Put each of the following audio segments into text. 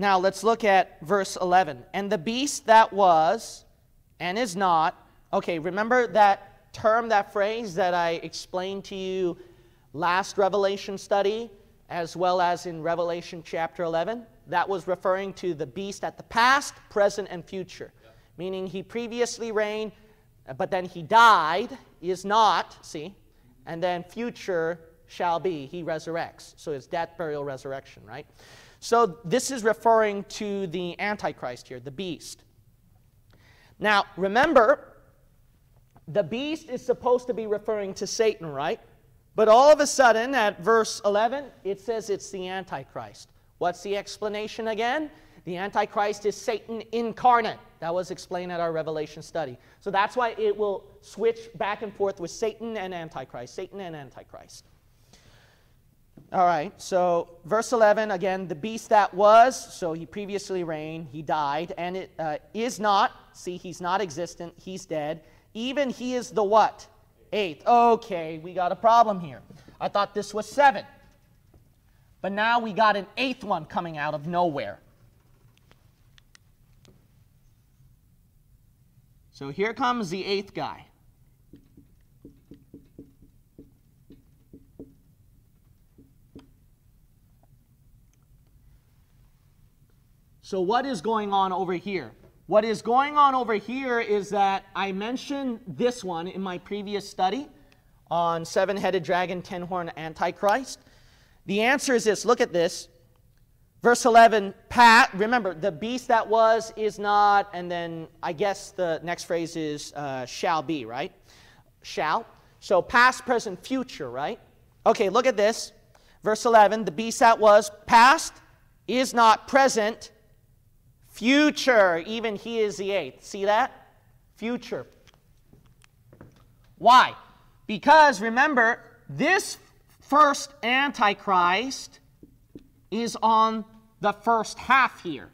Now let's look at verse 11. And the beast that was and is not. Okay, remember that term, that phrase that I explained to you last Revelation study, as well as in Revelation chapter 11? That was referring to the beast at the past, present, and future. Yeah. Meaning he previously reigned, but then he died, is not, see, and then future shall be, he resurrects. So it's death, burial, resurrection, right? So this is referring to the Antichrist here, the beast. Now, remember, the beast is supposed to be referring to Satan, right? But all of a sudden, at verse 11, it says it's the Antichrist. What's the explanation again? The Antichrist is Satan incarnate. That was explained at our Revelation study. So that's why it will switch back and forth with Satan and Antichrist, Satan and Antichrist. All right, so verse 11 again, the beast that was, so he previously reigned, he died, and it uh, is not, see, he's not existent, he's dead. Even he is the what? Eighth. Okay, we got a problem here. I thought this was seven. But now we got an eighth one coming out of nowhere. So here comes the eighth guy. So, what is going on over here? What is going on over here is that I mentioned this one in my previous study on seven headed dragon, ten horn antichrist. The answer is this look at this. Verse 11, Pat, remember, the beast that was is not, and then I guess the next phrase is uh, shall be, right? Shall. So past, present, future, right? Okay, look at this. Verse 11, the beast that was past is not present, Future, even he is the eighth. See that? Future. Why? Because remember, this first Antichrist is on the first half here.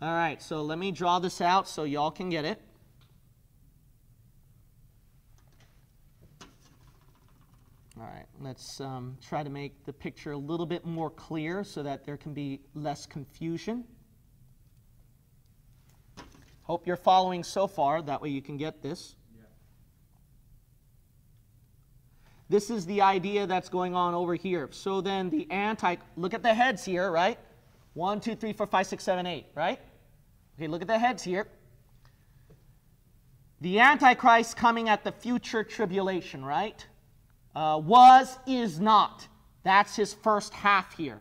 All right, so let me draw this out so y'all can get it. All right, let's um, try to make the picture a little bit more clear so that there can be less confusion. Hope you're following so far, that way you can get this. Yeah. This is the idea that's going on over here. So then the anti, look at the heads here, right? One, two, three, four, five, six, seven, eight, right? Okay, look at the heads here. The Antichrist coming at the future tribulation, right? Uh, was, is not. That's his first half here.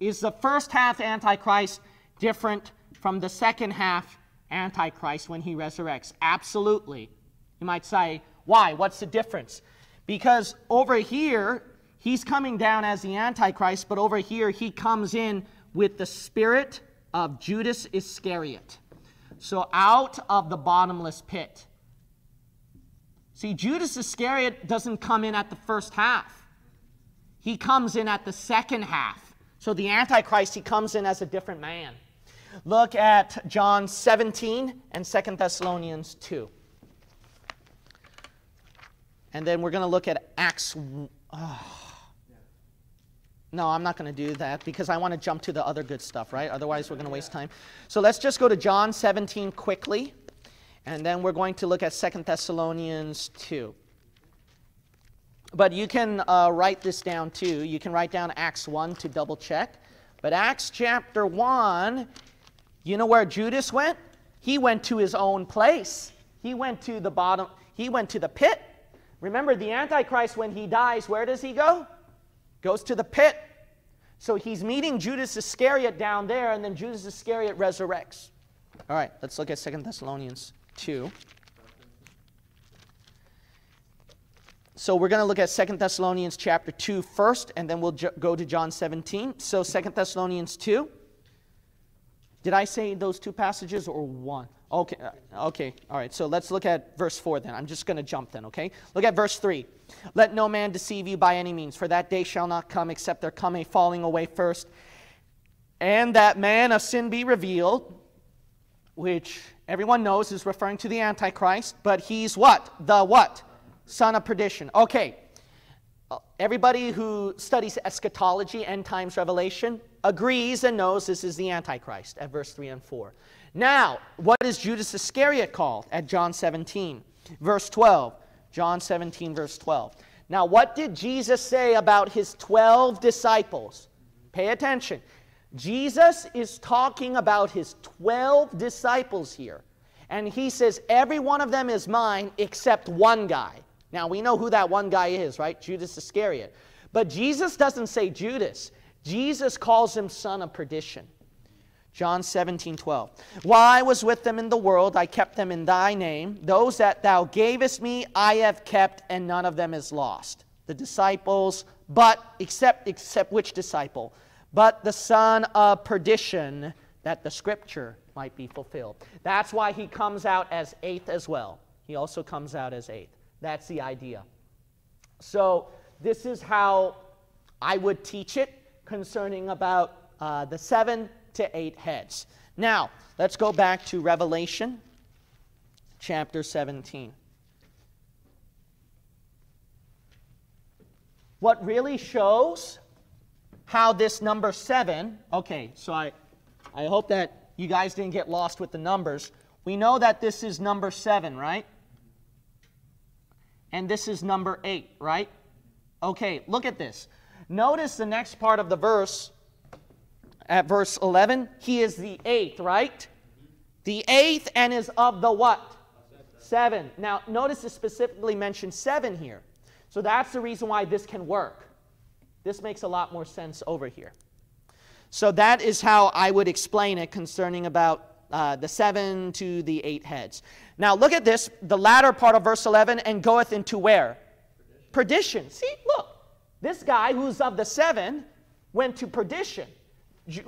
Is the first half Antichrist different from the second half Antichrist when he resurrects? Absolutely. You might say, why? What's the difference? Because over here, he's coming down as the Antichrist, but over here, he comes in with the spirit of Judas Iscariot. So out of the bottomless pit. See, Judas Iscariot doesn't come in at the first half, he comes in at the second half. So the Antichrist, he comes in as a different man. Look at John 17 and 2 Thessalonians 2. And then we're going to look at Acts. Oh. No, I'm not going to do that because I want to jump to the other good stuff, right? Otherwise, we're going to waste time. So let's just go to John 17 quickly. And then we're going to look at Second Thessalonians 2. But you can uh, write this down too. You can write down Acts 1 to double check. But Acts chapter 1, you know where Judas went? He went to his own place. He went to the bottom, he went to the pit. Remember, the Antichrist, when he dies, where does he go? Goes to the pit. So he's meeting Judas Iscariot down there, and then Judas Iscariot resurrects. All right, let's look at Second Thessalonians 2. So we're going to look at Second Thessalonians chapter 2 first, and then we'll go to John 17. So Second Thessalonians 2. Did I say those two passages or one? Okay, uh, okay, all right. So let's look at verse 4 then. I'm just going to jump then, okay? Look at verse 3. Let no man deceive you by any means, for that day shall not come except there come a falling away first, and that man of sin be revealed, which everyone knows is referring to the Antichrist, but he's what? The what? Son of perdition. Okay. Uh, everybody who studies eschatology, end times revelation, agrees and knows this is the Antichrist at verse 3 and 4. Now, what is Judas Iscariot called at John 17, verse 12? John 17, verse 12. Now, what did Jesus say about his 12 disciples? Pay attention. Jesus is talking about his 12 disciples here. And he says, Every one of them is mine except one guy. Now, we know who that one guy is, right? Judas Iscariot. But Jesus doesn't say Judas, Jesus calls him son of perdition. John 17, 12. While I was with them in the world, I kept them in thy name. Those that thou gavest me, I have kept, and none of them is lost. The disciples, but, except, except which disciple? But the son of perdition, that the scripture might be fulfilled. That's why he comes out as eighth as well. He also comes out as eighth. That's the idea. So, this is how I would teach it concerning about uh, the seven to eight heads. Now, let's go back to Revelation chapter 17. What really shows how this number seven, okay, so I, I hope that you guys didn't get lost with the numbers. We know that this is number seven, right? And this is number eight, right? Okay, look at this. Notice the next part of the verse at verse 11, he is the eighth, right? The eighth and is of the what? Seven. Now, notice it specifically mentions seven here. So that's the reason why this can work. This makes a lot more sense over here. So that is how I would explain it concerning about uh, the seven to the eight heads. Now look at this, the latter part of verse 11, and goeth into where? Perdition. perdition. See, look. This guy who's of the seven went to perdition.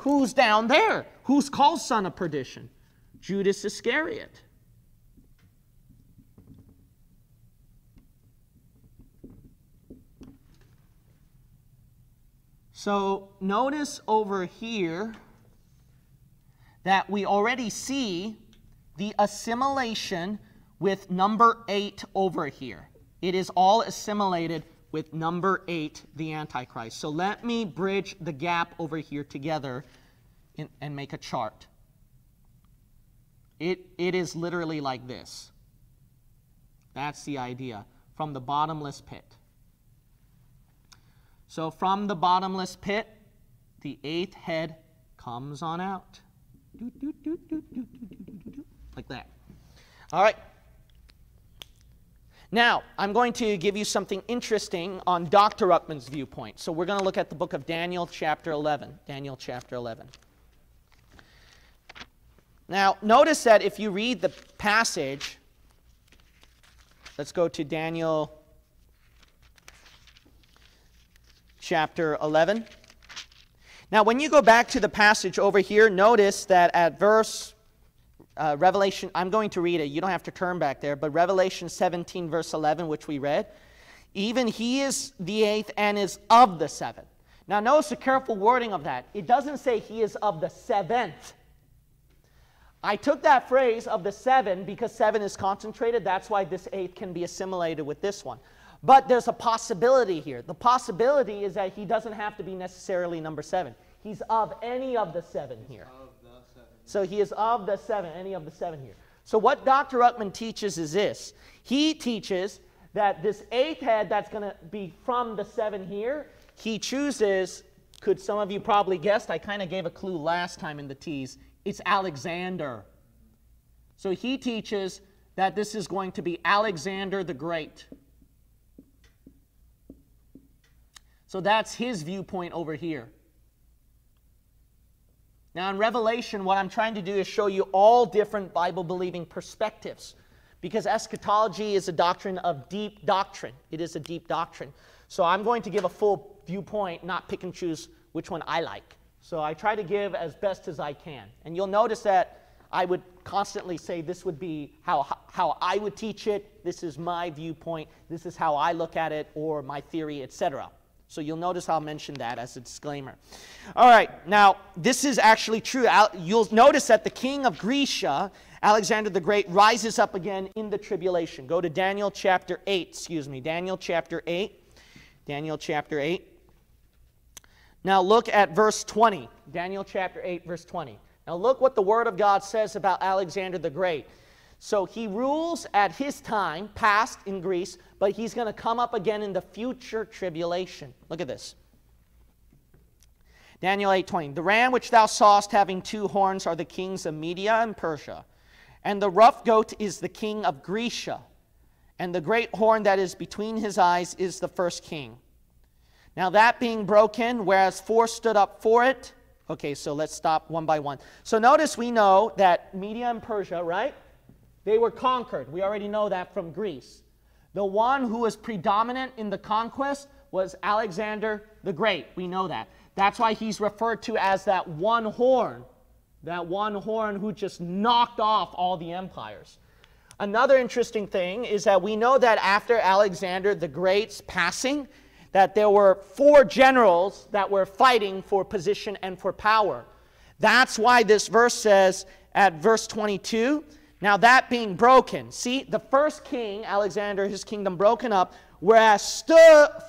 Who's down there? Who's called son of perdition? Judas Iscariot. So notice over here that we already see the assimilation with number 8 over here. It is all assimilated with number 8, the Antichrist. So let me bridge the gap over here together in, and make a chart. It, it is literally like this. That's the idea from the bottomless pit. So from the bottomless pit, the eighth head comes on out. Like that. All right. Now, I'm going to give you something interesting on Dr. Ruckman's viewpoint. So we're going to look at the book of Daniel, chapter 11. Daniel, chapter 11. Now, notice that if you read the passage, let's go to Daniel chapter 11. Now, when you go back to the passage over here, notice that at verse uh, Revelation, I'm going to read it. You don't have to turn back there, but Revelation 17, verse 11, which we read, even he is the eighth and is of the seventh. Now, notice the careful wording of that. It doesn't say he is of the seventh. I took that phrase of the seven because seven is concentrated. That's why this eighth can be assimilated with this one. But there's a possibility here. The possibility is that he doesn't have to be necessarily number seven. He's of any of the seven here. So he is of the seven, any of the seven here. So what Dr. Ruckman teaches is this. He teaches that this eighth head that's going to be from the seven here, he chooses, could some of you probably guessed, I kind of gave a clue last time in the tease, it's Alexander. So he teaches that this is going to be Alexander the Great. So that's his viewpoint over here. Now, in Revelation, what I'm trying to do is show you all different Bible believing perspectives because eschatology is a doctrine of deep doctrine. It is a deep doctrine. So I'm going to give a full viewpoint, not pick and choose which one I like. So I try to give as best as I can. And you'll notice that I would constantly say this would be how, how I would teach it, this is my viewpoint, this is how I look at it, or my theory, etc. So you'll notice I'll mention that as a disclaimer. All right, now this is actually true. You'll notice that the king of Grecia, Alexander the Great, rises up again in the tribulation. Go to Daniel chapter 8, excuse me, Daniel chapter 8. Daniel chapter 8. Now look at verse 20. Daniel chapter 8, verse 20. Now look what the Word of God says about Alexander the Great. So he rules at his time, past in Greece, but he's going to come up again in the future tribulation. Look at this. Daniel 8:20 The ram which thou sawest having two horns are the kings of Media and Persia, and the rough goat is the king of Grecia, and the great horn that is between his eyes is the first king. Now that being broken, whereas four stood up for it. Okay, so let's stop one by one. So notice we know that Media and Persia, right? They were conquered. We already know that from Greece. The one who was predominant in the conquest was Alexander the Great. We know that. That's why he's referred to as that one horn, that one horn who just knocked off all the empires. Another interesting thing is that we know that after Alexander the Great's passing, that there were four generals that were fighting for position and for power. That's why this verse says at verse 22 now that being broken, see, the first king, Alexander, his kingdom broken up, whereas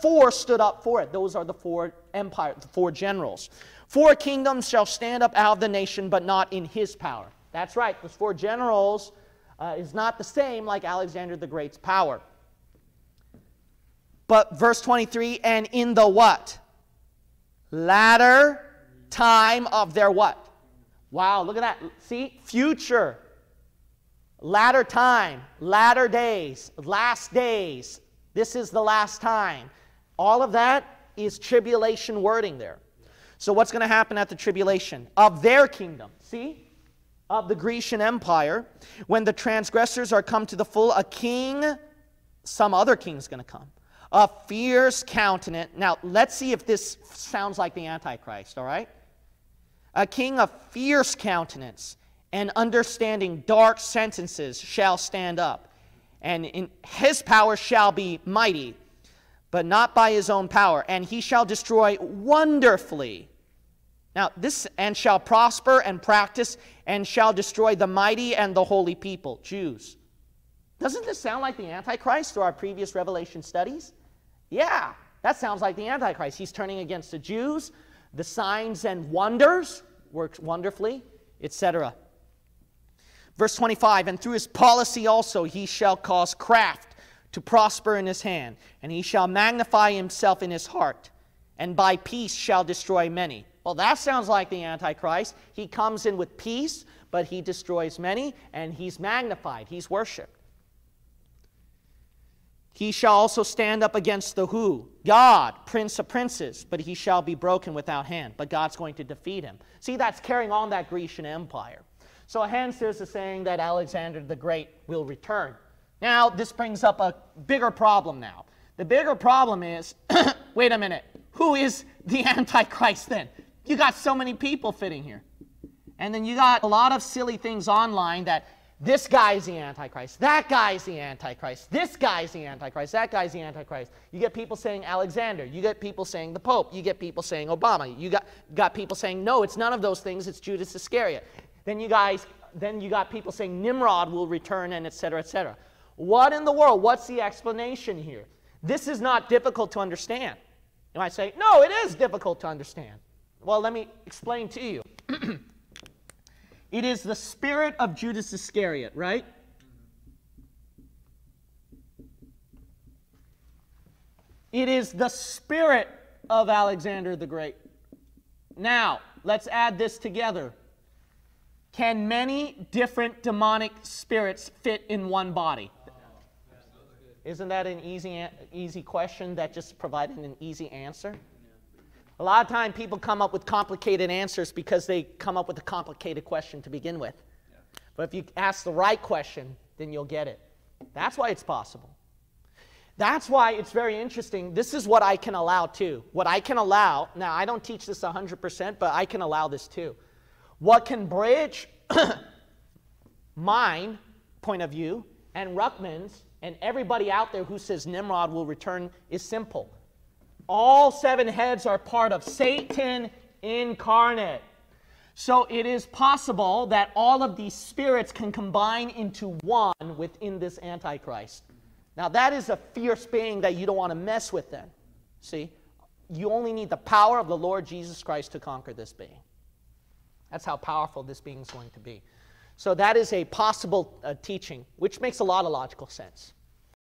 four stood up for it. Those are the four empire, the four generals. Four kingdoms shall stand up out of the nation, but not in his power. That's right, those four generals uh, is not the same like Alexander the Great's power. But verse 23, and in the what? Latter time of their what? Wow, look at that. See, future. Latter time, latter days, last days. This is the last time. All of that is tribulation wording there. So, what's going to happen at the tribulation? Of their kingdom. See? Of the Grecian Empire. When the transgressors are come to the full, a king, some other king is going to come a fierce countenance. Now, let's see if this sounds like the Antichrist, all right? A king of fierce countenance and understanding dark sentences shall stand up, and in his power shall be mighty, but not by his own power, and he shall destroy wonderfully. Now, this and shall prosper and practice and shall destroy the mighty and the holy people, Jews. Doesn't this sound like the Antichrist through our previous Revelation studies? Yeah, that sounds like the Antichrist. He's turning against the Jews. The signs and wonders works wonderfully, etc. Verse 25, and through his policy also he shall cause craft to prosper in his hand, and he shall magnify himself in his heart, and by peace shall destroy many. Well, that sounds like the Antichrist. He comes in with peace, but he destroys many, and he's magnified, he's worshiped. He shall also stand up against the who? God, prince of princes, but he shall be broken without hand. But God's going to defeat him. See, that's carrying on that Grecian empire. So hence there's a saying that Alexander the Great will return. Now, this brings up a bigger problem now. The bigger problem is, wait a minute, who is the Antichrist then? You got so many people fitting here. And then you got a lot of silly things online that this guy's the Antichrist. That guy's the Antichrist. This guy's the Antichrist. That guy's the Antichrist. You get people saying Alexander. You get people saying the Pope. You get people saying Obama. You got, got people saying, no, it's none of those things. It's Judas Iscariot. Then you guys, then you got people saying Nimrod will return and etc. etc. What in the world? What's the explanation here? This is not difficult to understand. You might say, no, it is difficult to understand. Well, let me explain to you. It is the spirit of Judas Iscariot, right? It is the spirit of Alexander the Great. Now, let's add this together. Can many different demonic spirits fit in one body? Isn't that an easy, easy question that just provided an easy answer? A lot of time people come up with complicated answers because they come up with a complicated question to begin with. But if you ask the right question, then you'll get it. That's why it's possible. That's why it's very interesting. This is what I can allow too. What I can allow, now I don't teach this 100%, but I can allow this too. What can bridge mine point of view and Ruckman's and everybody out there who says Nimrod will return is simple. All seven heads are part of Satan incarnate. So it is possible that all of these spirits can combine into one within this Antichrist. Now, that is a fierce being that you don't want to mess with then. See? You only need the power of the Lord Jesus Christ to conquer this being. That's how powerful this being is going to be. So, that is a possible uh, teaching, which makes a lot of logical sense.